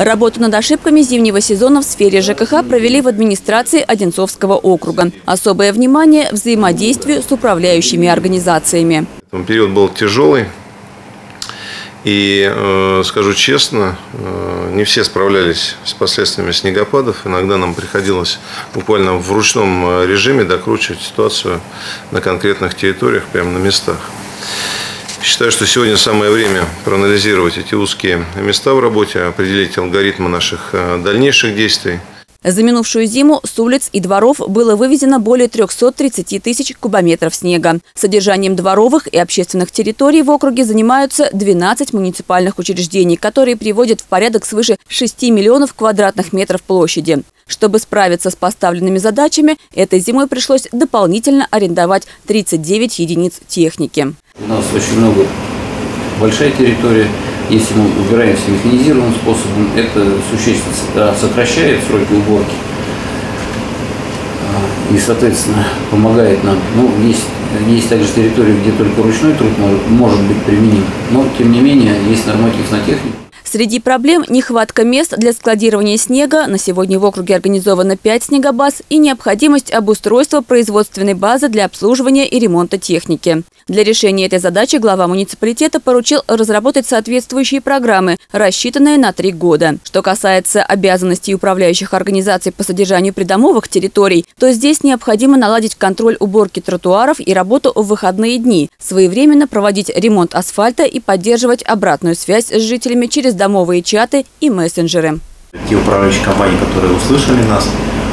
Работу над ошибками зимнего сезона в сфере ЖКХ провели в администрации Одинцовского округа. Особое внимание – взаимодействию с управляющими организациями. Период был тяжелый. И э, скажу честно, э, не все справлялись с последствиями снегопадов. Иногда нам приходилось буквально в ручном э, режиме докручивать ситуацию на конкретных территориях, прямо на местах. Считаю, что сегодня самое время проанализировать эти узкие места в работе, определить алгоритмы наших э, дальнейших действий. За минувшую зиму с улиц и дворов было вывезено более 330 тысяч кубометров снега. Содержанием дворовых и общественных территорий в округе занимаются 12 муниципальных учреждений, которые приводят в порядок свыше 6 миллионов квадратных метров площади. Чтобы справиться с поставленными задачами, этой зимой пришлось дополнительно арендовать 39 единиц техники. Очень много большая территория. Если мы убираемся механизированным способом, это существенно сокращает сроки уборки и, соответственно, помогает нам. Ну, есть, есть также территории, где только ручной труд может, быть применим, но, тем не менее, есть норматив на технику. Среди проблем – нехватка мест для складирования снега, на сегодня в округе организовано 5 снегобаз и необходимость обустройства производственной базы для обслуживания и ремонта техники. Для решения этой задачи глава муниципалитета поручил разработать соответствующие программы, рассчитанные на три года. Что касается обязанностей управляющих организаций по содержанию придомовых территорий, то здесь необходимо наладить контроль уборки тротуаров и работу в выходные дни, своевременно проводить ремонт асфальта и поддерживать обратную связь с жителями через домовые чаты и мессенджеры. Те управляющие компании, которые услышали нас,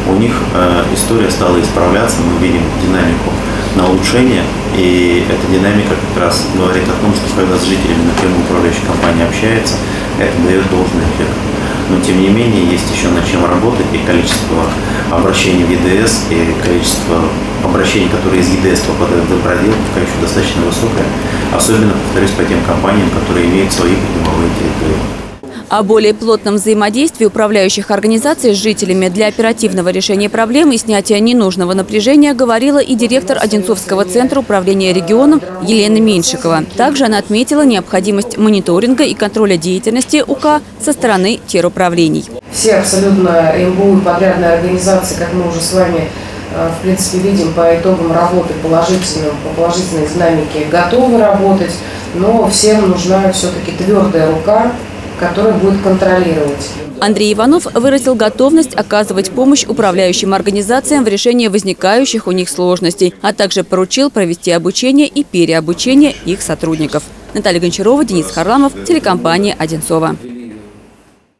у них э, история стала исправляться, мы видим динамику на улучшение, и эта динамика как раз говорит о том, что когда с жителями напрямую управляющая компания общается, это дает должный эффект. Но тем не менее есть еще над чем работать, и количество обращений в ЕДС, и количество обращений, которые из ЕДС попадают в добродел, еще достаточно высокое, особенно, повторюсь, по тем компаниям, которые имеют свои придомовые территории. О более плотном взаимодействии управляющих организаций с жителями для оперативного решения проблем и снятия ненужного напряжения говорила и директор Одинцовского центра управления регионом Елена Меньшикова. Также она отметила необходимость мониторинга и контроля деятельности УК со стороны теруправлений. Все абсолютно МБУ и подрядные организации, как мы уже с вами в принципе, видим по итогам работы положительным, по положительной динамике готовы работать, но всем нужна все-таки твердая рука который будет контролировать. Андрей Иванов выразил готовность оказывать помощь управляющим организациям в решении возникающих у них сложностей, а также поручил провести обучение и переобучение их сотрудников. Наталья Гончарова, Денис Харламов, телекомпания «Одинцова».